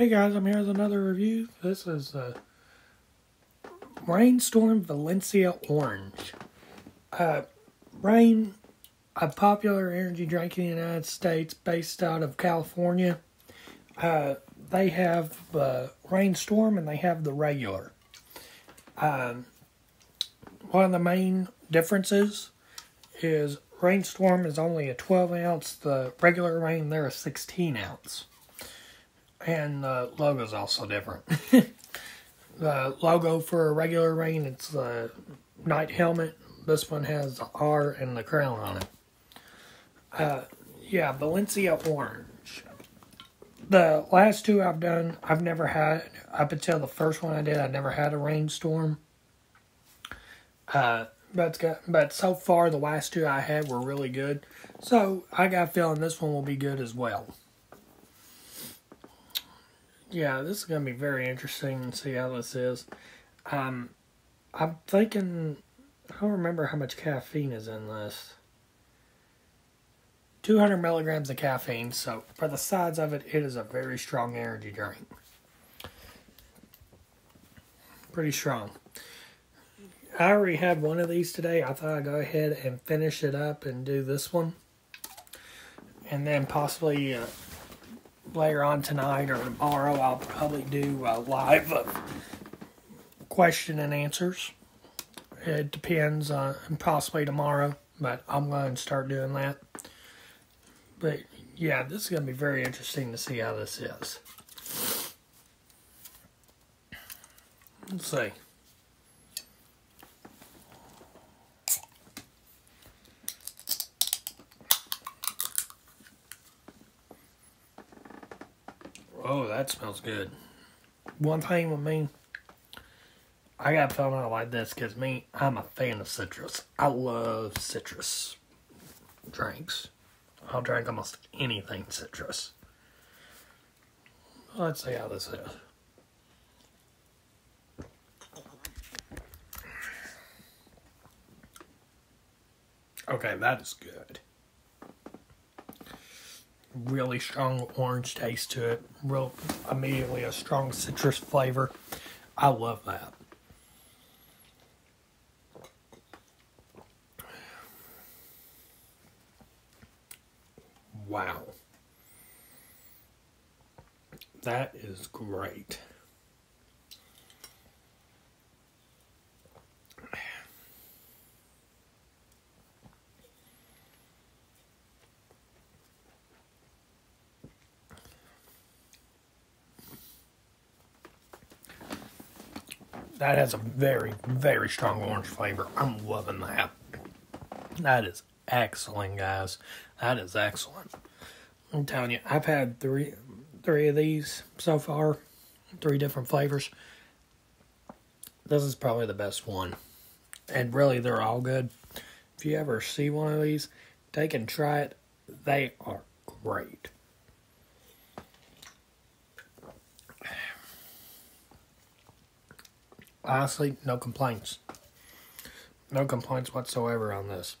Hey guys, I'm here with another review. This is uh, Reign Storm Valencia Orange. Uh, Reign, a popular energy drink in the United States based out of California. Uh, they have the Reign Storm and they have the regular. Um, one of the main differences is Reign Storm is only a 12 ounce, the regular Reign, they're a 16 ounce and the logo is also different. the logo for a regular Reign, it's the knight helmet. This one has the R and the crown on it. Uh, yeah, Valencia Orange. The last two I've done, I've never had, up until the first one I did, I never had a Reign Storm. Uh, but, got, but so far, the last two I had were really good. So I got a feeling this one will be good as well yeah, this is going to be very interesting to see how this is. Um, I'm thinking, I don't remember how much caffeine is in this. 200 milligrams of caffeine, so for the size of it, it is a very strong energy drink. Pretty strong. I already had one of these today. I thought I'd go ahead and finish it up and do this one. And then possibly uh, later on tonight or tomorrow, I'll probably do a live question and answers. It depends on possibly tomorrow, but I'm going to start doing that. But yeah, this is going to be very interesting to see how this is. Let's see. That smells good. One thing with me, I got found out like this because me, I'm a fan of citrus. I love citrus drinks. I'll drink almost anything citrus. Let's see how this is. Okay, that is good really strong orange taste to it. Real immediately a strong citrus flavor. I love that. Wow. That is great. That has a very, very strong orange flavor. I'm loving that. That is excellent, guys. That is excellent. I'm telling you, I've had three, three of these so far, three different flavors. This is probably the best one, and really, they're all good. If you ever see one of these, take and try it. They are great. Honestly, no complaints. No complaints whatsoever on this.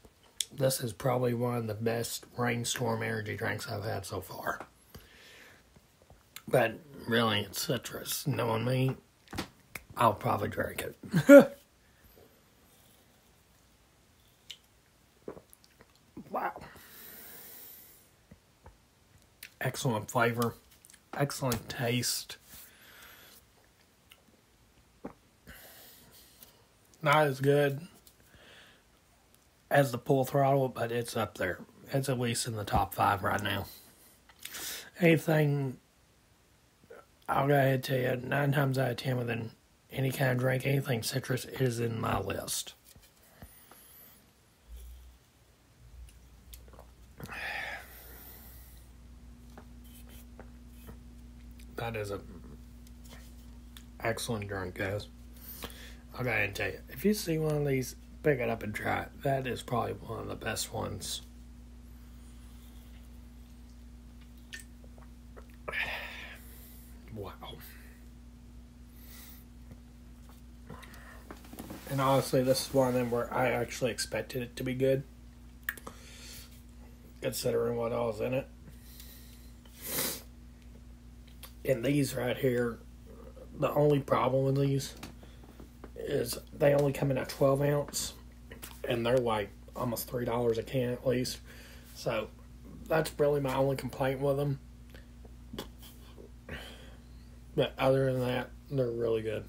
This is probably one of the best Reign Storm energy drinks I've had so far. But really, it's citrus. Knowing me, I'll probably drink it. wow. Excellent flavor, excellent taste. Not as good as the Full Throttle, but it's up there. It's at least in the top five right now. Anything, I'll go ahead and tell you, nine times out of ten within any kind of drink, anything citrus is in my list. That is a excellent drink, guys. I gotta tell you, if you see one of these, pick it up and try it. That is probably one of the best ones. Wow. And honestly, this is one of them where I actually expected it to be good, considering what all was in it. And these right here, the only problem with these is they only come in a 12 ounce, and they're like almost three dollars a can at least. So that's really my only complaint with them. But other than that, they're really good.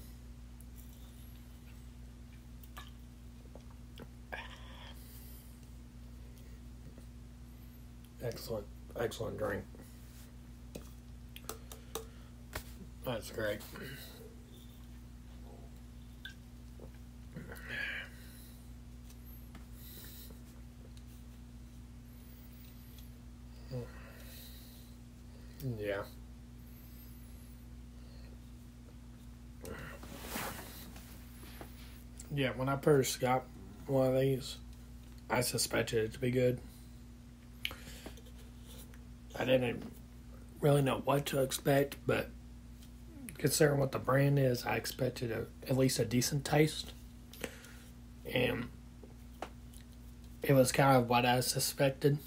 Excellent, excellent drink. That's great. Yeah. Yeah, when I first got one of these, I suspected it to be good. I didn't really know what to expect, but considering what the brand is, I expected a, at least a decent taste. And it was kind of what I suspected,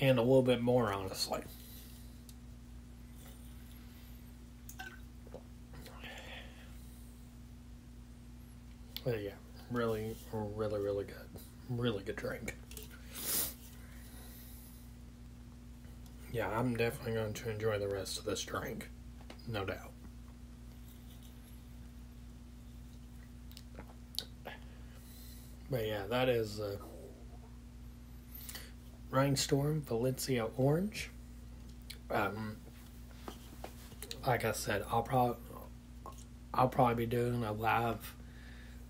and a little bit more, honestly. But yeah, really, really, really good. Really good drink. Yeah, I'm definitely going to enjoy the rest of this drink. No doubt. But yeah, that is uh, Reign Storm Valencia Orange. Um, like I said, I'll probably I'll probably be doing a live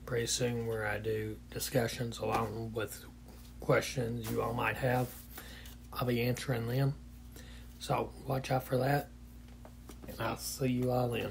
pretty soon where I do discussions along with questions you all might have. I'll be answering them. So watch out for that. And I'll see you all then.